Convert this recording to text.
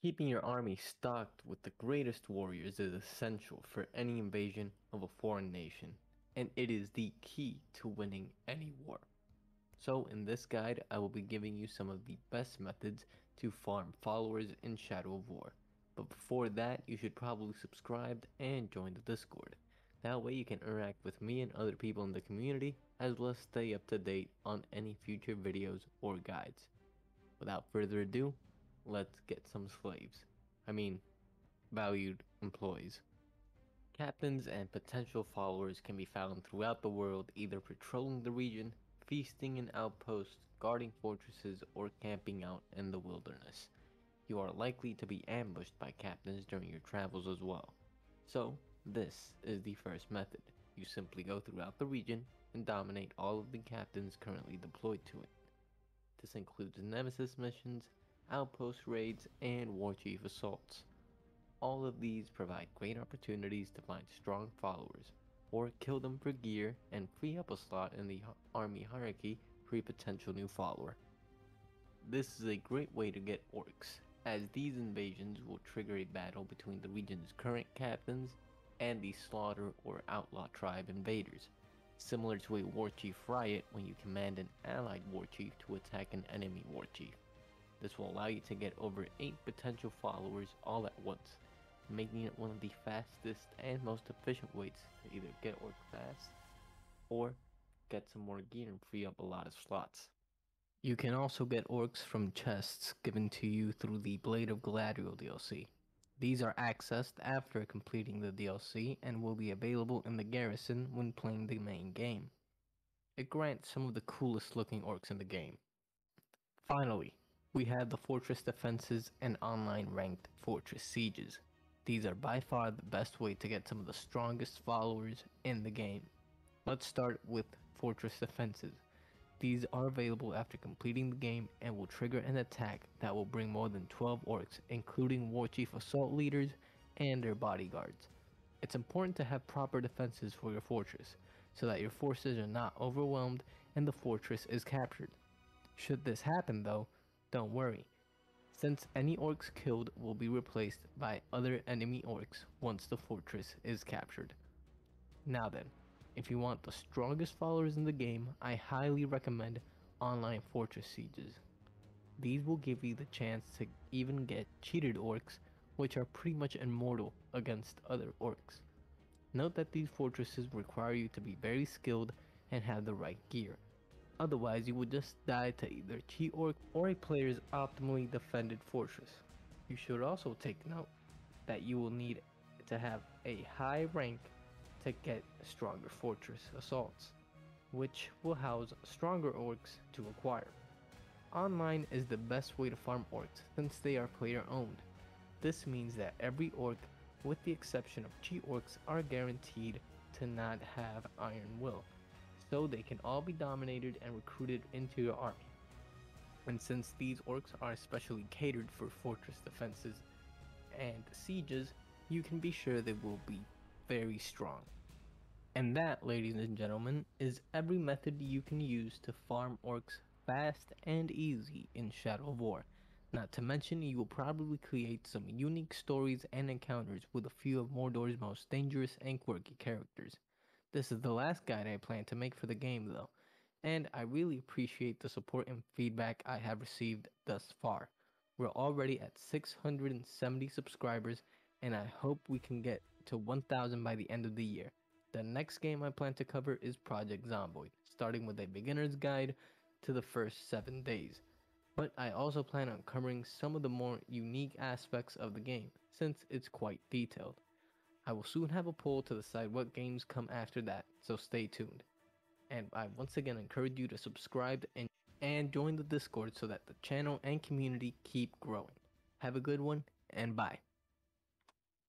Keeping your army stocked with the greatest warriors is essential for any invasion of a foreign nation, and it is the key to winning any war. So in this guide, I will be giving you some of the best methods to farm followers in Shadow of War. But before that, you should probably subscribe and join the Discord. That way you can interact with me and other people in the community, as well as stay up to date on any future videos or guides. Without further ado, let's get some slaves. I mean, valued employees. Captains and potential followers can be found throughout the world either patrolling the region, feasting in outposts, guarding fortresses, or camping out in the wilderness. You are likely to be ambushed by captains during your travels as well. So, this is the first method. You simply go throughout the region and dominate all of the captains currently deployed to it. This includes Nemesis missions, outpost raids, and war chief assaults. All of these provide great opportunities to find strong followers, or kill them for gear and free up a slot in the army hierarchy for a potential new follower. This is a great way to get orcs, as these invasions will trigger a battle between the region's current captains and the slaughter or outlaw tribe invaders, similar to a war chief riot when you command an allied war chief to attack an enemy war chief. This will allow you to get over 8 potential followers all at once, making it one of the fastest and most efficient ways to either get orc fast or get some more gear and free up a lot of slots. You can also get orcs from chests given to you through the Blade of Galadriel DLC. These are accessed after completing the DLC and will be available in the garrison when playing the main game. It grants some of the coolest looking orcs in the game. Finally, we have the fortress defenses and online ranked fortress sieges. These are by far the best way to get some of the strongest followers in the game. Let's start with fortress defenses. These are available after completing the game and will trigger an attack that will bring more than 12 orcs, including war chief assault leaders and their bodyguards. It's important to have proper defenses for your fortress, so that your forces are not overwhelmed and the fortress is captured. Should this happen though, don't worry, since any orcs killed will be replaced by other enemy orcs once the fortress is captured. Now then, if you want the strongest followers in the game, I highly recommend online fortress sieges. These will give you the chance to even get cheated orcs, which are pretty much immortal against other orcs. Note that these fortresses require you to be very skilled and have the right gear. Otherwise, you would just die to either cheat orc or a player's optimally defended fortress. You should also take note that you will need to have a high rank to get stronger fortress assaults, which will house stronger orcs to acquire. Online is the best way to farm orcs since they are player owned. This means that every orc, with the exception of cheat orcs, are guaranteed to not have Iron Will so they can all be dominated and recruited into your army. And since these orcs are especially catered for fortress defenses and sieges, you can be sure they will be very strong. And that, ladies and gentlemen, is every method you can use to farm orcs fast and easy in Shadow of War. Not to mention, you will probably create some unique stories and encounters with a few of Mordor's most dangerous and quirky characters. This is the last guide I plan to make for the game though, and I really appreciate the support and feedback I have received thus far. We're already at 670 subscribers and I hope we can get to 1000 by the end of the year. The next game I plan to cover is Project Zomboid, starting with a beginner's guide to the first 7 days. But I also plan on covering some of the more unique aspects of the game, since it's quite detailed. I will soon have a poll to decide what games come after that, so stay tuned. And I once again encourage you to subscribe and, and join the Discord so that the channel and community keep growing. Have a good one, and bye.